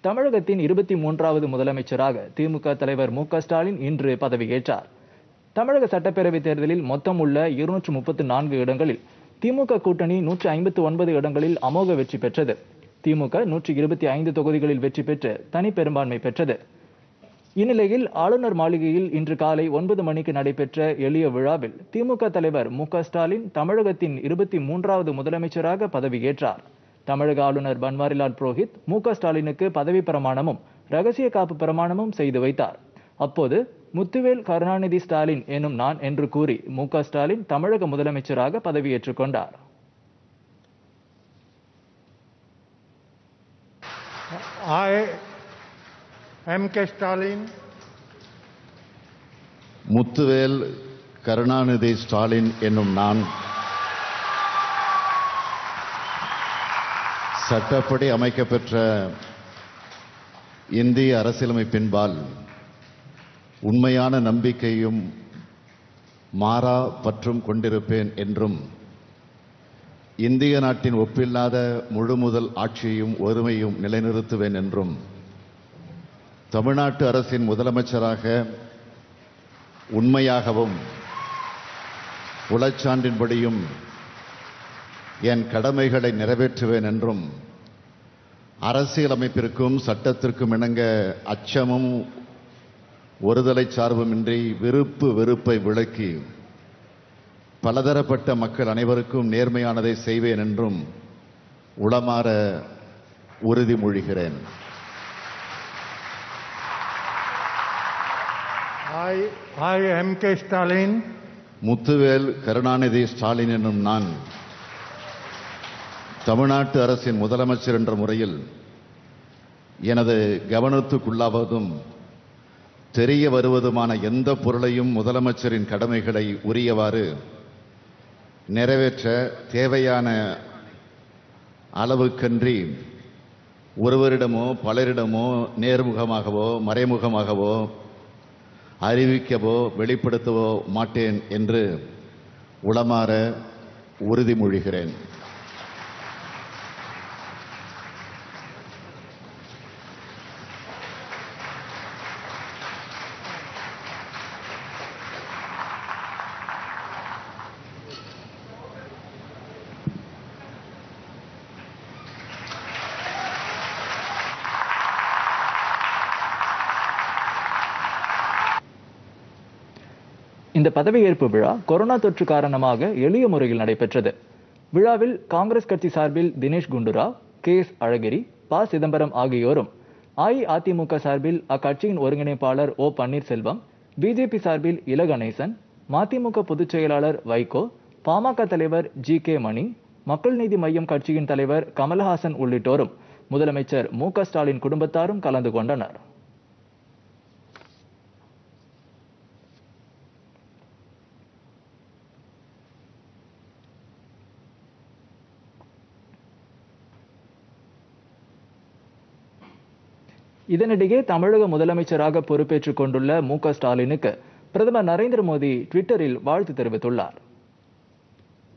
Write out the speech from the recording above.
தமிழகத்தின் இருபத்தி மூன்றாவது முதலமைச்சராக திமுக தலைவர் மு ஸ்டாலின் இன்று பதவியேற்றார். தமிழக சட்டப்பேரவைத் தேர்தலில் மொத்தம் உள்ள இருநூற்று முப்பத்து நான்கு இடங்களில் திமுக கூட்டணி நூற்றி ஐம்பத்து ஒன்பது இடங்களில் அமோக வெற்றி பெற்றது. திமுக நூற்றி இருபத்தி ஐந்து தொகுதிகளில் வெற்றி பெற்று தனி பெரும்பான்மை பெற்றது. இந்நிலையில் ஆளுநர் மாளிகையில் இன்று காலை ஒன்பது மணிக்கு நடைபெற்ற எளிய விழாவில் திமுக தலைவர் மு ஸ்டாலின் தமிழகத்தின் இருபத்தி மூன்றாவது முதலமைச்சராக பதவியேற்றார். தமிழக ஆளுநர் பன்வாரிலால் புரோஹித் மு க ஸ்டாலினுக்கு பதவி பிரமாணமும் ரகசிய காப்பு பிரமாணமும் செய்து வைத்தார் அப்போது முத்துவேல் கருணாநிதி ஸ்டாலின் எனும் நான் என்று கூறி மு க ஸ்டாலின் தமிழக முதலமைச்சராக பதவியேற்றுக் கொண்டார் I, M. K. Stalin, Muthuvel Karunanidhi Stalin என்னும் நான் சட்டப்படி அமைக்கப்பெற்ற இந்திய அரசியலமைப்பின்பால் உண்மையான நம்பிக்கையும் மாறா பற்றும் கொண்டிருப்பேன் என்றும் இந்திய நாட்டின் ஒப்பில்லாத முழு முதல் ஆட்சியையும் ஒருமையும் நிலைநிறுத்துவேன் என்றும் தமிழ்நாட்டு அரசின் முதலமைச்சராக உண்மையாகவும் உளச்சான்றின்படியும் என் கடமைகளை நிறைவேற்றுவேன் என்றும் அரசியலமைப்பிற்கும் சட்டத்திற்கும் இணங்க அச்சமும் ஒருதலை சார்புமின்றி விருப்பு வெறுப்பை விளக்கி பலதரப்பட்ட மக்கள் அனைவருக்கும் நேர்மையானதை செய்வேன் என்றும் உளமாற உறுதிமொழிகிறேன் முத்துவேல் கருணாநிதி ஸ்டாலின் என்னும் நான் தமிழ்நாட்டு அரசின் முதலமைச்சர் என்ற முறையில் எனது கவனத்துக்குள்ளாவதும் தெரிய வருவதுமான எந்த பொருளையும் முதலமைச்சரின் கடமைகளை உரியவாறு நிறைவேற்ற தேவையான அளவுக்கன்றி ஒருவரிடமோ பலரிடமோ நேர்முகமாகவோ மறைமுகமாகவோ அறிவிக்கவோ வெளிப்படுத்தவோ மாட்டேன் என்று உளமாற உறுதிமொழிகிறேன் இந்த பதவியேற்பு விழா கொரோனா தொற்று காரணமாக எளிய முறையில் நடைபெற்றது. விழாவில் காங்கிரஸ் கட்சி சார்பில் தினேஷ் குண்டுராவ் கே எஸ் அழகிரி ப. சிதம்பரம் ஆகியோரும் அஇஅதிமுக சார்பில் அக்கட்சியின் ஒருங்கிணைப்பாளர் ஓ. பன்னீர்செல்வம் பிஜேபி சார்பில் இல கணேசன் மதிமுக பொதுச் செயலாளர் வைகோ பாமக தலைவர் ஜி. கே. மணி மக்கள் நீதி மய்யம் கட்சியின் தலைவர் கமல்ஹாசன் உள்ளிட்டோரும் முதலமைச்சர் மு க ஸ்டாலின் குடும்பத்தாரும் கலந்து கொண்டனர். இதனிடையே தமிழக முதலமைச்சராக பொறுப்பேற்றுக் கொண்டுள்ள மு க ஸ்டாலினுக்கு பிரதமர் நரேந்திர மோடி ட்விட்டரில் வாழ்த்து தெரிவித்துள்ளார்.